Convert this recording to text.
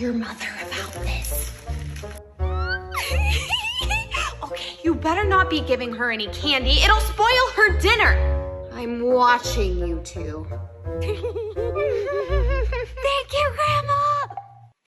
your mother about this. okay, you better not be giving her any candy. It'll spoil her dinner. I'm watching you two.